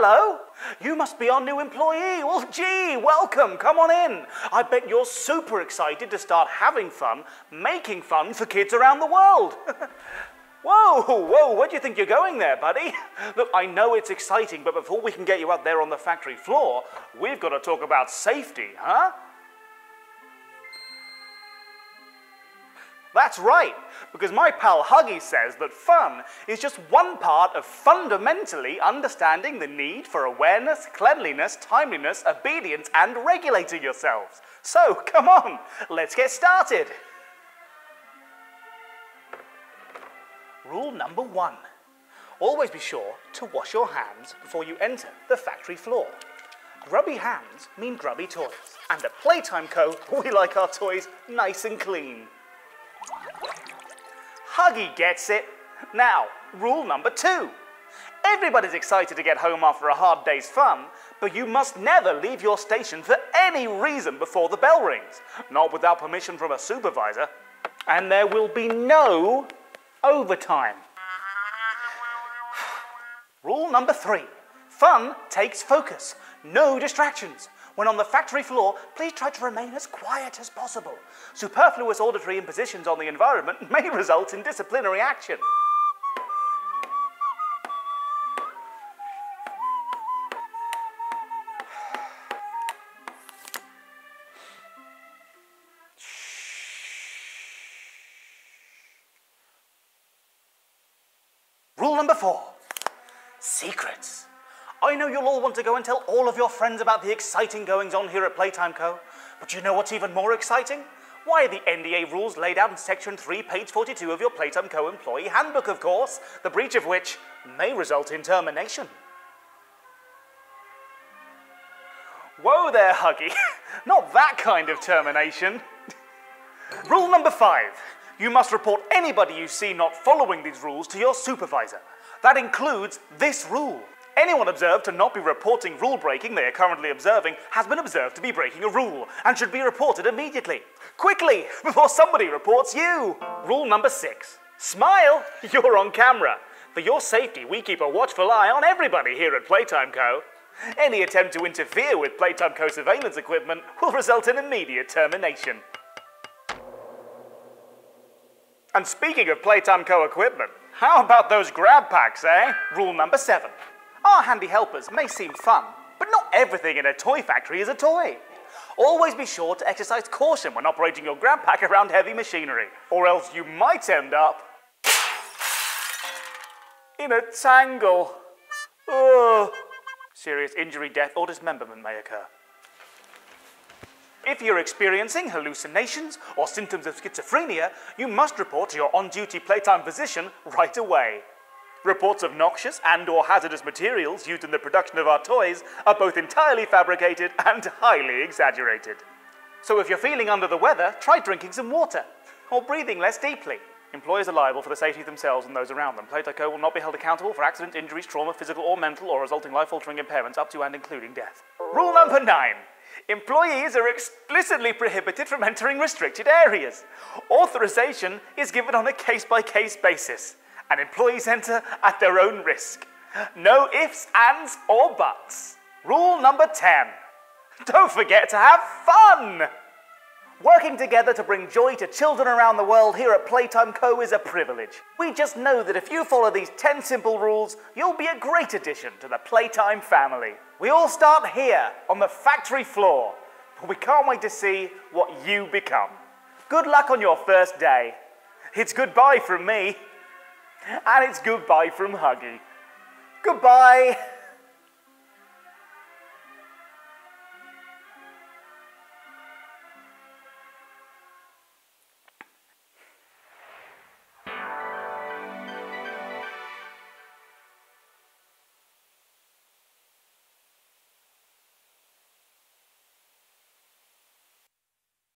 Hello, you must be our new employee. Well, gee, welcome, come on in. I bet you're super excited to start having fun, making fun for kids around the world. whoa, whoa, where do you think you're going there, buddy? Look, I know it's exciting, but before we can get you out there on the factory floor, we've got to talk about safety, huh? That's right, because my pal Huggy says that fun is just one part of fundamentally understanding the need for awareness, cleanliness, timeliness, obedience, and regulating yourselves. So, come on, let's get started. Rule number one always be sure to wash your hands before you enter the factory floor. Grubby hands mean grubby toys, and at Playtime Co., we like our toys nice and clean. Huggy gets it. Now, rule number two. Everybody's excited to get home after a hard day's fun, but you must never leave your station for any reason before the bell rings, not without permission from a supervisor. And there will be no overtime. Rule number three fun takes focus, no distractions. When on the factory floor, please try to remain as quiet as possible. Superfluous auditory impositions on the environment may result in disciplinary action. Rule number four secrets. I know you'll all want to go and tell all of your friends about the exciting goings on here at Playtime Co. But you know what's even more exciting? Why, the NDA rules laid out in Section 3, page 42 of your Playtime Co. employee handbook, of course, the breach of which may result in termination. Whoa there, Huggy. Not that kind of termination. Rule number five you must report anybody you see not following these rules to your supervisor. That includes this rule. Anyone observed to not be reporting rule breaking they are currently observing has been observed to be breaking a rule and should be reported immediately. Quickly, before somebody reports you. Rule number six Smile, you're on camera. For your safety, we keep a watchful eye on everybody here at Playtime Co. Any attempt to interfere with Playtime Co surveillance equipment will result in immediate termination. And speaking of Playtime Co equipment, how about those grab packs, eh? Rule number seven. Our handy helpers may seem fun, but not everything in a toy factory is a toy. Always be sure to exercise caution when operating your grab pack around heavy machinery, or else you might end up in a tangle. Ugh. Serious injury, death, or dismemberment may occur. If you're experiencing hallucinations or symptoms of schizophrenia, you must report to your on-duty playtime physician right away. Reports of noxious and or hazardous materials used in the production of our toys are both entirely fabricated and highly exaggerated. So if you're feeling under the weather, try drinking some water or breathing less deeply. Employers are liable for the safety of themselves and those around them. Playtime will not be held accountable for accidents, injuries, trauma, physical or mental, or resulting life-altering impairments up to and including death. Rule number nine. Employees are explicitly prohibited from entering restricted areas. Authorization is given on a case-by-case basis, and employees enter at their own risk. No ifs, ands, or buts. Rule number 10. Don't forget to have fun! Working together to bring joy to children around the world here at Playtime Co. is a privilege. We just know that if you follow these 10 simple rules, you'll be a great addition to the Playtime family. We all start here on the factory floor, but we can't wait to see what you become. Good luck on your first day. It's goodbye from me, and it's goodbye from Huggy. Goodbye.